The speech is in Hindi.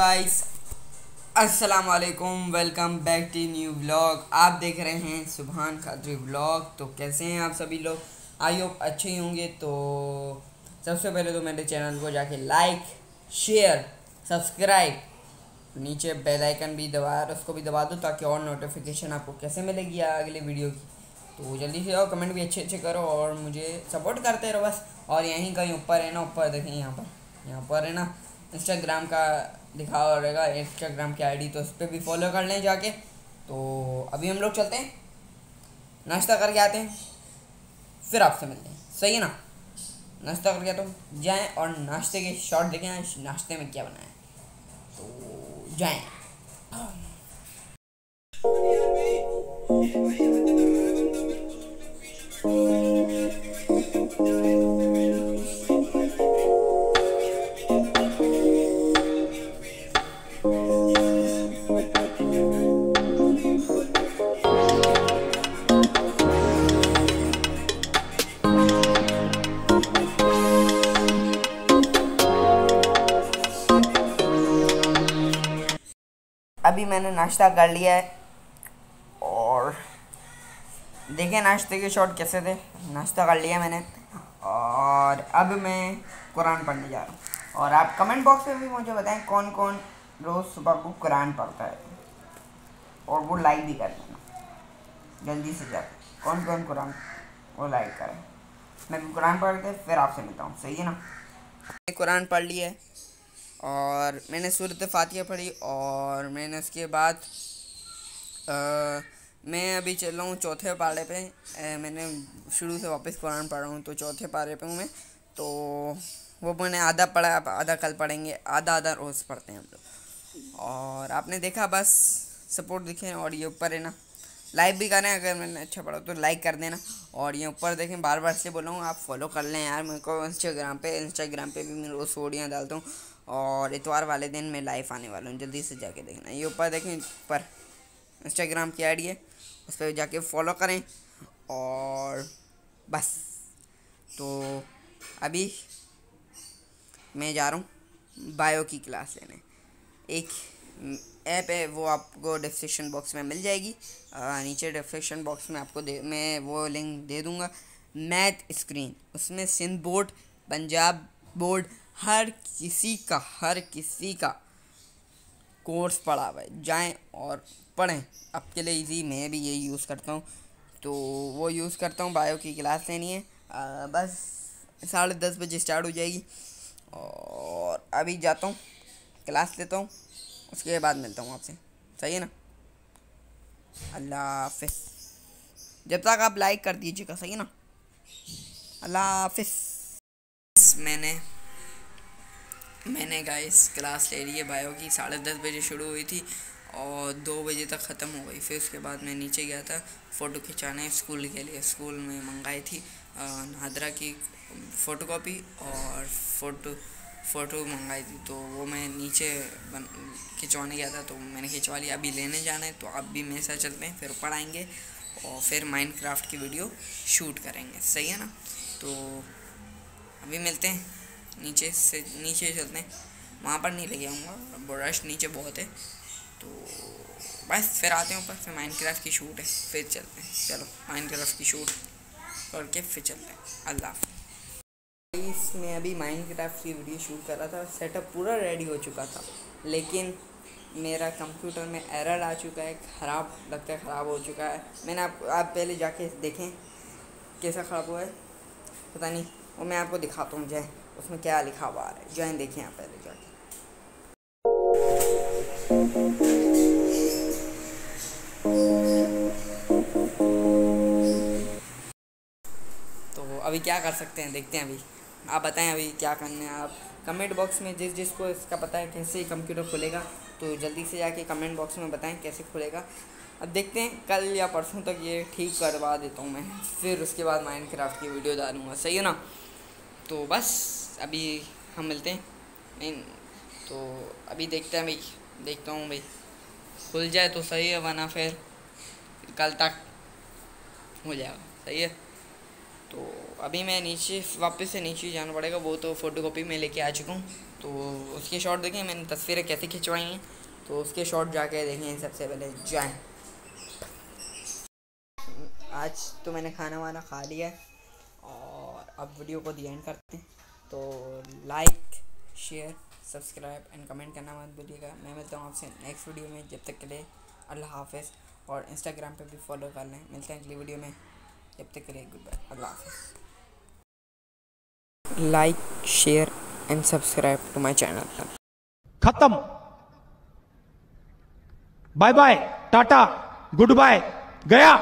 गाइस अस्सलाम वालेकुम welcome back to new vlog आप देख रहे हैं सुबहान खादरी व्लॉग तो कैसे हैं आप सभी लोग? आई होप अच्छे ही होंगे तो सबसे पहले तो मेरे चैनल को जाके लाइक शेयर सब्सक्राइब नीचे बेल आइकन भी दबा, उसको भी दबा दो ताकि और नोटिफिकेशन आपको कैसे मिलेगी अगले वीडियो की। तो जल्दी से आओ कमेंट भी अच्छे अच्छे करो और मुझे सपोर्ट करते रहो बस। और यहीं कहीं ऊपर है ना, ऊपर देखें, यहाँ पर यहाँ पर है ना। इंस्टाग्राम का दिखा रहेगा इंस्टाग्राम की आईडी तो उस पर भी फॉलो कर लें जाके। तो अभी हम लोग चलते हैं, नाश्ता करके आते हैं, फिर आपसे मिलते हैं। सही है ना? नाश्ता करके तो जाएँ और नाश्ते के शॉर्ट देखें, नाश्ते में क्या बनाए। तो जाएँ। अभी मैंने नाश्ता कर लिया है। और देखें नाश्ते के शॉट कैसे थे। नाश्ता कर लिया मैंने। और अब मैं कुरान पढ़ने जा रहा हूँ। और आप कमेंट बॉक्स में भी मुझे बताएँ कौन कौन रोज़ सुबह को कुरान पढ़ता है। और वो लाइक भी कर देना जल्दी से जाकर कौन कौन कुरान वो लाइक करें। मैं कुरान पढ़ के फिर आपसे मिलता हूँ। सही है ना? कुरान पढ़ लिया और मैंने सूरत फ़ातिहा पढ़ी और मैंने उसके बाद आ, मैं अभी चल रहा हूँ चौथे पारे पे। आ, मैंने शुरू से वापस कुरान पढ़ रहा हूँ तो चौथे पारे पे हूँ मैं। तो वो मैंने आधा पढ़ा आधा कल पढ़ेंगे आधा आधा रोज़ पढ़ते हैं हम लोग। और आपने देखा बस सपोर्ट दिखे और ये ऊपर है ना। लाइक भी करें अगर मैंने अच्छा पढ़ा तो लाइक कर देना। और ये ऊपर देखें बार बार से बोला हूँ आप फॉलो कर लें यार मेरे को। इंस्टाग्राम पे इंस्टाग्राम पे भी मैं रोज़ स्टोरियाँ डालता हूँ। और इतवार वाले दिन मैं लाइव आने वाला हूँ। जल्दी से जाके देखना। ये ऊपर देखें ऊपर इंस्टाग्राम की आई है। उस पर जाके फॉलो करें। और बस। तो अभी मैं जा रहा हूँ बायो की क्लास लेने। एक ऐप है वो आपको डिस्क्रिप्शन बॉक्स में मिल जाएगी। आ, नीचे डिस्क्रिप्शन बॉक्स में आपको दे मैं वो लिंक दे दूँगा। मैथ स्क्रीन उसमें सिंध बोर्ड पंजाब बोर्ड हर किसी का हर किसी का कोर्स पढ़ा हुआ है जाएँ और पढ़ें। आपके लिए इजी मैं भी यही यूज़ करता हूँ। तो वो यूज़ करता हूँ बायो की क्लास लेनी है। आ, बस साढ़े दस बजे स्टार्ट हो जाएगी। और अभी जाता हूँ क्लास लेता हूँ। उसके बाद मिलता हूँ आपसे। सही है ना? अल्लाह हाफिज़। जब तक आप लाइक कर दीजिएगा सही है ना? अल्लाह हाफिज़। मैंने मैंने गाइस क्लास ले ली है बायो की, साढ़े दस बजे शुरू हुई थी और दो बजे तक ख़त्म हो गई। फिर उसके बाद मैं नीचे गया था फ़ोटो खिंचाने स्कूल के लिए। स्कूल में मंगाई थी नादरा की फ़ोटो कॉपी और फ़ोटो फ़ोटो मंगाई थी। तो वो मैं नीचे बन, खिंचवाने गया था तो मैंने खिंचवा लिया। अभी लेने जाना है तो आप भी मेरे साथ चलते हैं, फिर ऊपर आएँगे और फिर माइंड क्राफ्ट की वीडियो शूट करेंगे। सही है ना? तो अभी मिलते हैं। नीचे से, नीचे चलते हैं। वहाँ पर नहीं लेके आऊँगा रश नीचे बहुत है। तो बस फिर आते हैं ऊपर, फिर माइंड क्राफ्ट की शूट है, फिर चलते हैं। चलो माइंड क्राफ्ट की शूट करके फिर चलते हैं। अल्लाह इसमें अभी माइंड क्राफ्ट की वीडियो शूट कर रहा था सेटअप पूरा रेडी हो चुका था। लेकिन मेरा कंप्यूटर में एरर आ चुका है, ख़राब लगता है, ख़राब हो चुका है। मैंने आप आप पहले जाके देखें, कैसा ख़राब हुआ है। पता नहीं, वो मैं आपको दिखाता हूँ, जय। उसमें क्या लिखा हुआ है? जय देखें आप पहले जाके। तो अभी क्या कर सकते हैं? देखते हैं अभी। आप बताएँ अभी क्या करना है। आप कमेंट बॉक्स में जिस जिसको इसका पता है कैसे कंप्यूटर खुलेगा तो जल्दी से जाके कमेंट बॉक्स में बताएँ कैसे खुलेगा। अब देखते हैं, कल या परसों तक ये ठीक करवा देता हूँ मैं। फिर उसके बाद माइंड क्राफ्ट की वीडियो डालूँगा। सही है ना? तो बस। अभी हम मिलते हैं। नहीं तो अभी देखते हैं भाई, देखता हूँ भाई। खुल जाए तो सही है, वरना फिर कल तक हो जाएगा। सही है? तो अभी मैं नीचे, वापस से नीचे जाना पड़ेगा। वो तो फ़ोटो कॉपी में लेके आ चुका हूँ। तो उसके शॉट देखें, मैंने तस्वीरें कैसे खिंचवाई हैं। तो उसके शॉट जाके देखें सबसे पहले। जाएँ। आज तो मैंने खाना वाना खा लिया और अब वीडियो को दी एंड करते हैं। तो like share subscribe and comment करना मत भूलिएगा। मैं मिलता हूँ आपसे नेक्स्ट वीडियो में। जब तक के लिए अल्लाह हाफिज़ और इंस्टाग्राम पे भी फॉलो कर लें। मिलते हैं अगली वीडियो में। जब तक के लिए गुड बाय अल्लाह हाफिज़। Like share and subscribe to my channel खत्म। Bye bye tata good bye गया।